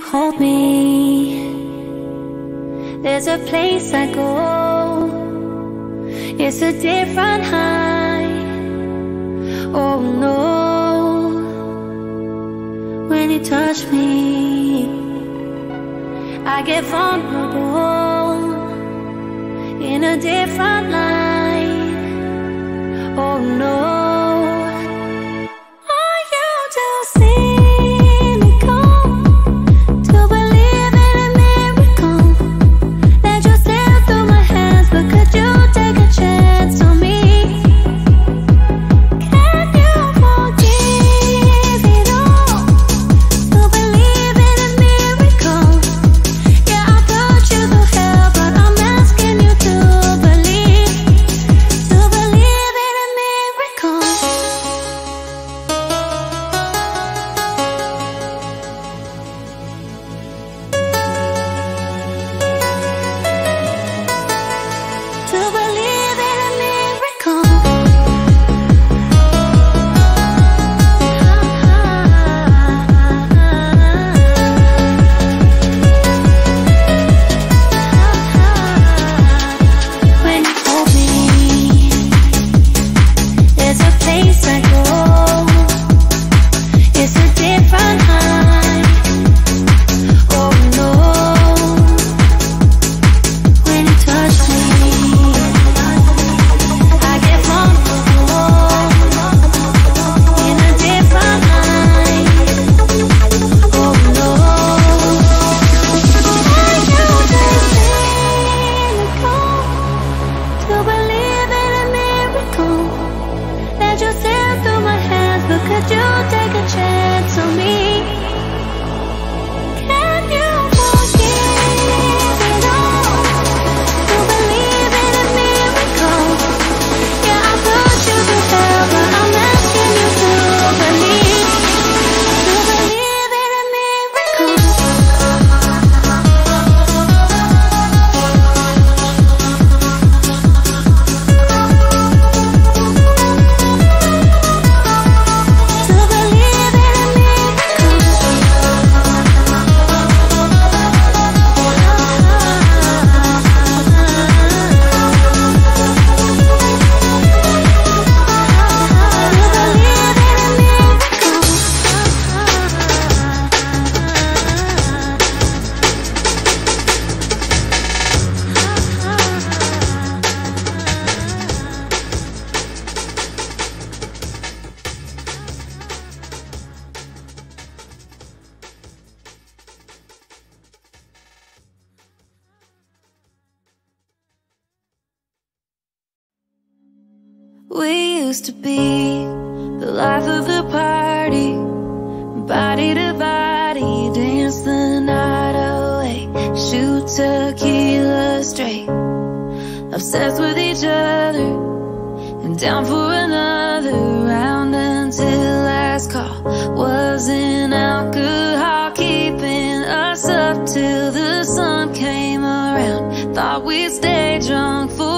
you hold me. There's a place I go. It's a different high. Oh no. When you touch me I get vulnerable In a different light. Oh no. We used to be. The life of the party, body to body, dance the night away, shoot tequila straight, obsessed with each other, and down for another round until last call. Was in alcohol, keeping us up till the sun came around. Thought we'd stay drunk for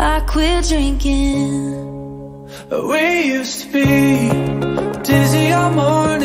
I quit drinking. We used to be dizzy all morning.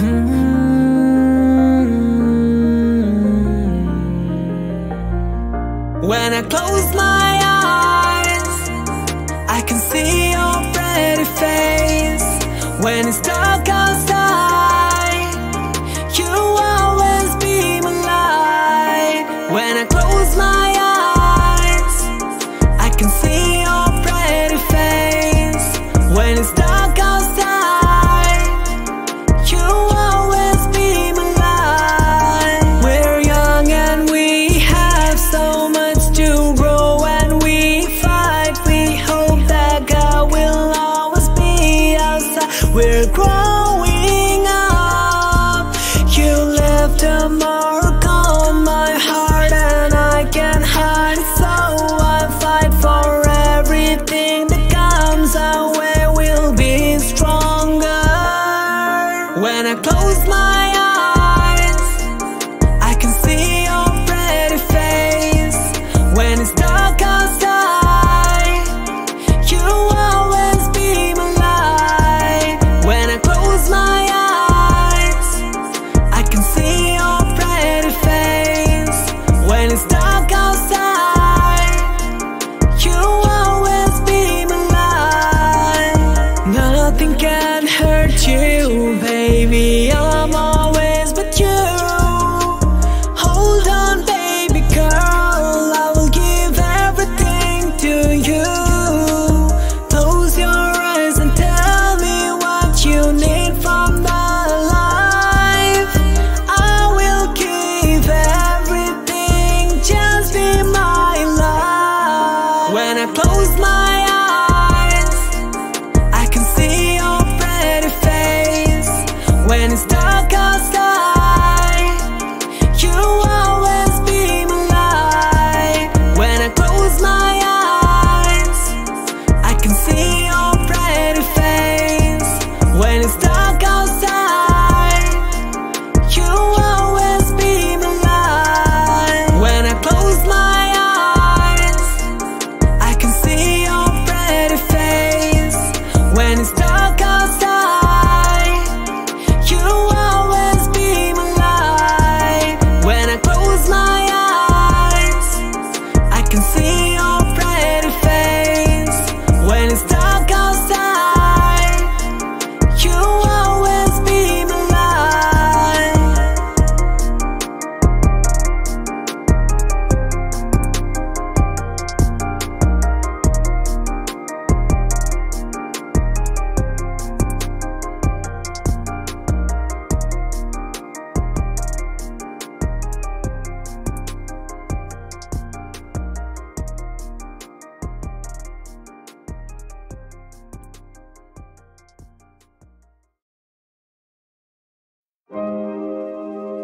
Mm-hmm. When I close my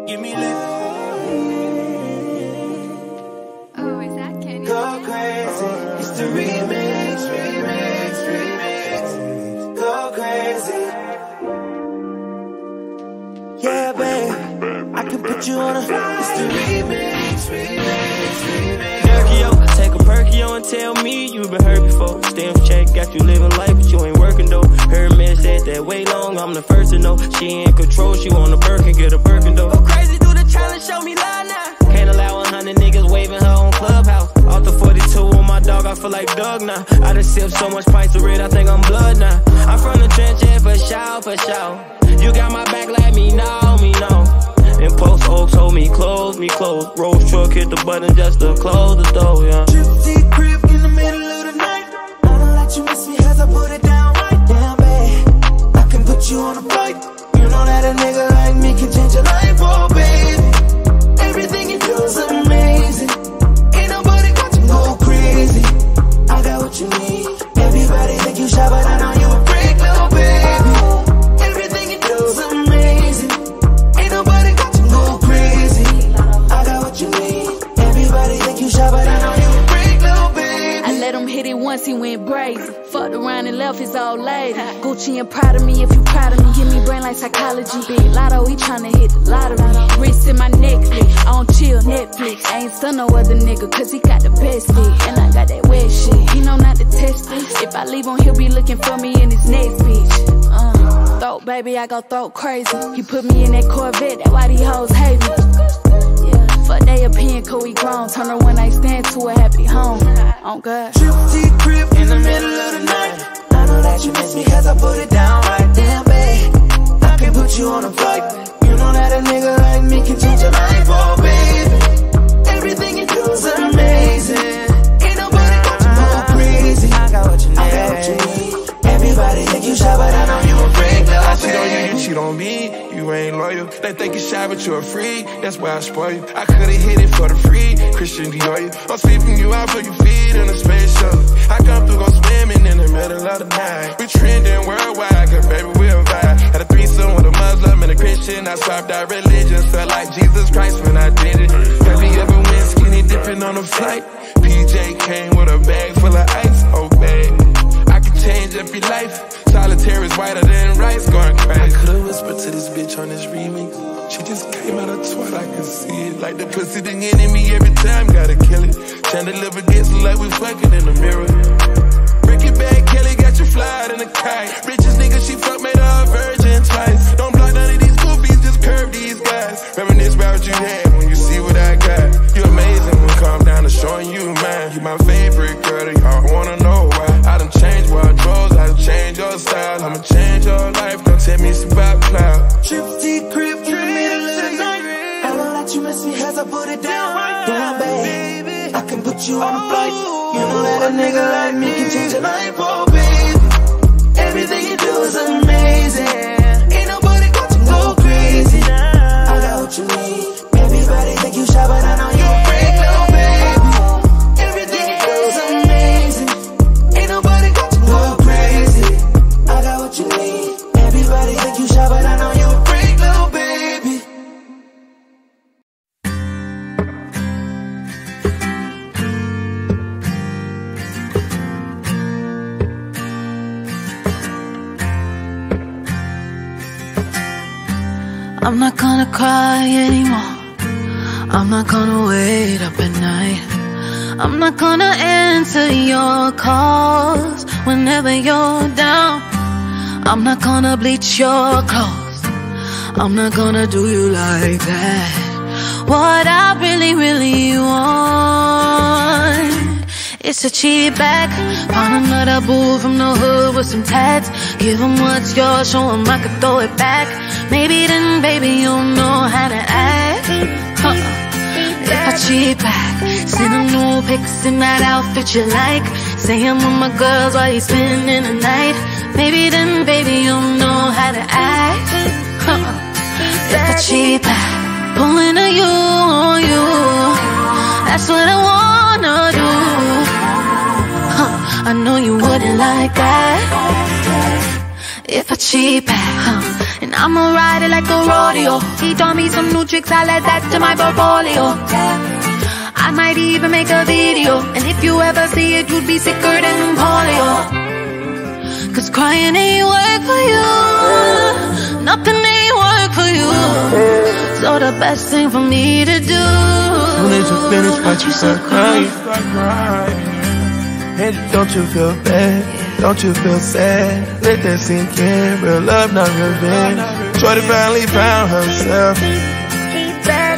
Give me love. Oh, is that Kenny? Go crazy. It's the remix, remix, remix. Go crazy. Yeah, babe. I can put you on a. It's the remix, remix yo and tell me you been hurt before. Stamp check, got you living life, but you ain't working though. Her man said that way long, I'm the first to know. She in control, she on the Birkin, get a Birkin though. Go crazy, do the challenge, show me line now. Can't allow a 100 niggas waving her on Clubhouse. Off the 42 on my dog, I feel like Doug now. I done sipped so much pints of red, I think I'm blood now. I'm from the trench, yeah, for sure, for sure. You got my back, let me know, me know. And post oaks hold me close, me close. Rose truck hit the button just to close the door, yeah. You on a flight. You know that a nigga like me can change your life, oh baby. Everything you do is amazing. Ain't nobody got to go crazy. I got what you need. Everybody think you shy, but I once, he went brazen. Fucked around and left his old lady. Gucci and proud of me if you proud of me. Give me brain like psychology. Big lotto, he tryna hit the lottery. Wrist in my necklace, I don't chill Netflix. I ain't still no other nigga, cause he got the best dick. And I got that wet shit. He know not to test it. If I leave him, he'll be looking for me in his next bitch. Uh, throat, baby, I go throat crazy. He put me in that Corvette, that why these hoes hate me. Yeah, fuck they opinion, cause we grown. Turn her one night stand to a happy home. Oh God. Trip Gypsy crib in the middle of the night. I know that you miss me cause I put it down right damn, babe. I can put you on a flight. You know that a nigga like me can change your life, oh baby. Everything you do is amazing. Ain't nobody got to go crazy. I got what you need. I got what you need. Everybody think you shy, but I know you a freak, I little cheat on you, you cheat on me. You ain't loyal. They think you shy, but you're a freak. That's why I spoil you. I could've hit it for the free. Dior, you. I'm sweeping you out for your feet in a space shuttle. I come through, go swimming in the middle of the night. We trending worldwide, cause baby, we'll vibe. Had a threesome with a Muslim and a Christian. I swapped out religions. Felt like Jesus Christ when I did it. Have you ever went skinny dipping on a flight? Time, gotta kill it. Chandelier gets like we fucking in the mirror. It back, Kelly got you fly in a kite. Richest you on a flight. You know that a nigga like me can change your life, oh baby. Everything you do is amazing. I'm not gonna cry anymore. I'm not gonna wait up at night. I'm not gonna answer your calls whenever you're down. I'm not gonna bleach your clothes. I'm not gonna do you like that. What I really, really want is a cheap back. Find another boo from the hood with some tats. Give 'em what's yours, show 'em I could throw it back. Maybe then, baby, you'll know how to act. Huh. If I cheat back, send 'em new pics in that outfit you like. Say I'm with my girls while you spending the night. Maybe then, baby, you'll know how to act. Huh. If I cheat back, pulling a you on you. That's what I wanna do. Know you wouldn't like that. If I cheat back, huh, and I'ma ride it like a rodeo. He taught me some new tricks, I'll add that to my portfolio. I might even make a video, and if you ever see it, you'd be sicker than polio. Cause crying ain't work for you, nothing ain't work for you. So the best thing for me to do. As you finish, watch you start crying. Don't you feel bad? Don't you feel sad? Let that sink in. Real love, not revenge. Shorty finally found herself.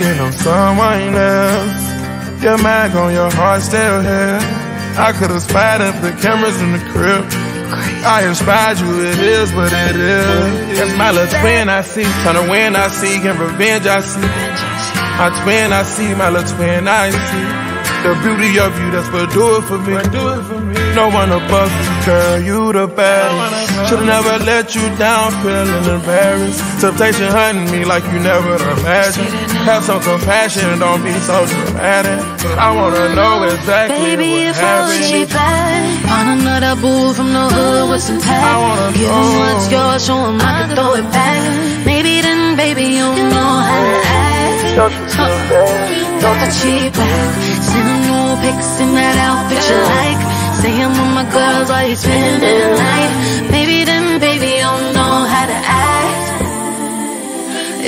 You know someone else. Your mind on your heart still here. I could've spied up the cameras in the crib. I inspired you, it is what it is. That's my little twin I see. Turn to win I see, and revenge I see. My twin I see, my little twin I see. The beauty of you, that's what do it for me. Do it for me. No one above you, girl, you the best. Should've never let you down, feeling embarrassed. Temptation hunting me like you never imagined. Have some compassion, don't be so dramatic. I wanna know exactly Baby, what if I happened. was cheap back On another boo from the hood with some I wanna tag Give him know. what's yours, show him I can throw it back Maybe then, baby, you don't know how to act Don't you feel bad? Don't the cheap back Him new pics in that outfit you like Say with my girls while you spending the night Maybe then, baby, don't know how to act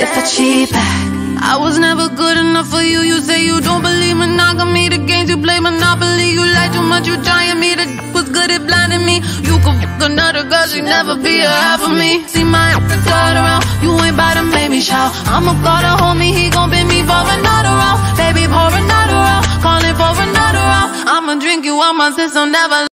If I cheat back I was never good enough for you. You say you don't believe monogamy. The games you play Monopoly. You lie too much. You trying me. to good at blinding me. You could fuck another girl. She never be a half of me. See my third around. You ain't about to make me shout. I'ma call the homie. He gon' bend me for another round. Baby, pour another round. Calling for another round. I'ma drink you on my system. Never.